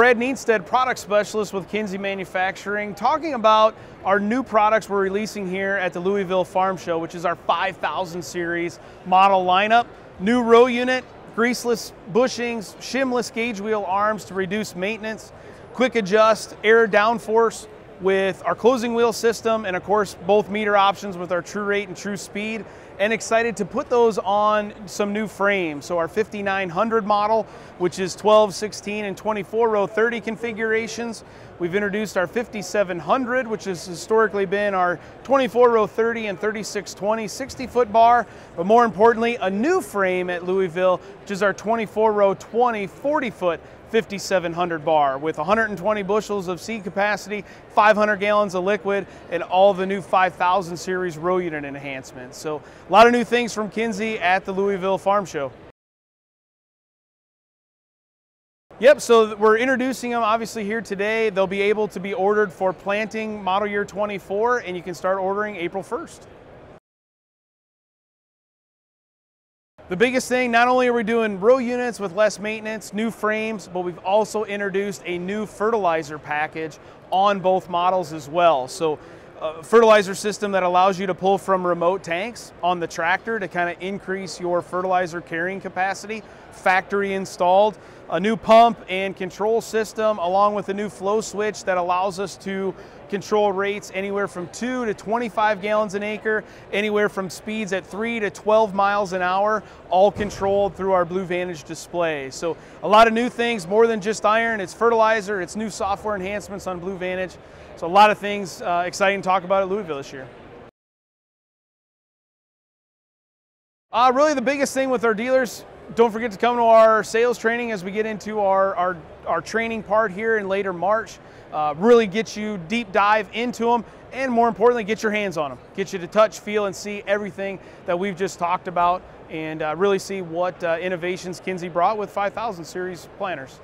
Brad Niensteadt, product specialist with Kinze Manufacturing, talking about our new products we're releasing here at the Louisville Farm Show, which is our 5000 series model lineup. New row unit, greaseless bushings, shimless gauge wheel arms to reduce maintenance, quick adjust, air downforce with our closing wheel system, and of course, both meter options with our true rate and true speed and excited to put those on some new frames. So our 5900 model, which is 12, 16, and 24 row 30 configurations. We've introduced our 5700, which has historically been our 24 row 30 and 3620 60 foot bar, but more importantly, a new frame at Louisville, which is our 24 row 20 40 foot 5700 bar with 120 bushels of seed capacity, 500 gallons of liquid, and all the new 5000 series row unit enhancements. So a lot of new things from Kinze at the Louisville Farm Show. Yep, so we're introducing them obviously here today. They'll be able to be ordered for planting model year 24 and you can start ordering April 1st. The biggest thing, not only are we doing row units with less maintenance, new frames, but we've also introduced a new fertilizer package on both models as well. So a fertilizer system that allows you to pull from remote tanks on the tractor to kind of increase your fertilizer carrying capacity, factory installed, a new pump and control system along with a new flow switch that allows us to control rates anywhere from 2 to 25 gallons an acre, anywhere from speeds at 3 to 12 miles an hour, all controlled through our Blue Vantage display. So a lot of new things, more than just iron, it's fertilizer, it's new software enhancements on Blue Vantage. So a lot of things uh, exciting to talk about at Louisville this year. Uh, really the biggest thing with our dealers, don't forget to come to our sales training as we get into our, our, our training part here in later March. Uh, really get you deep dive into them and more importantly, get your hands on them. Get you to touch, feel, and see everything that we've just talked about and uh, really see what uh, innovations Kinze brought with 5000 series planters.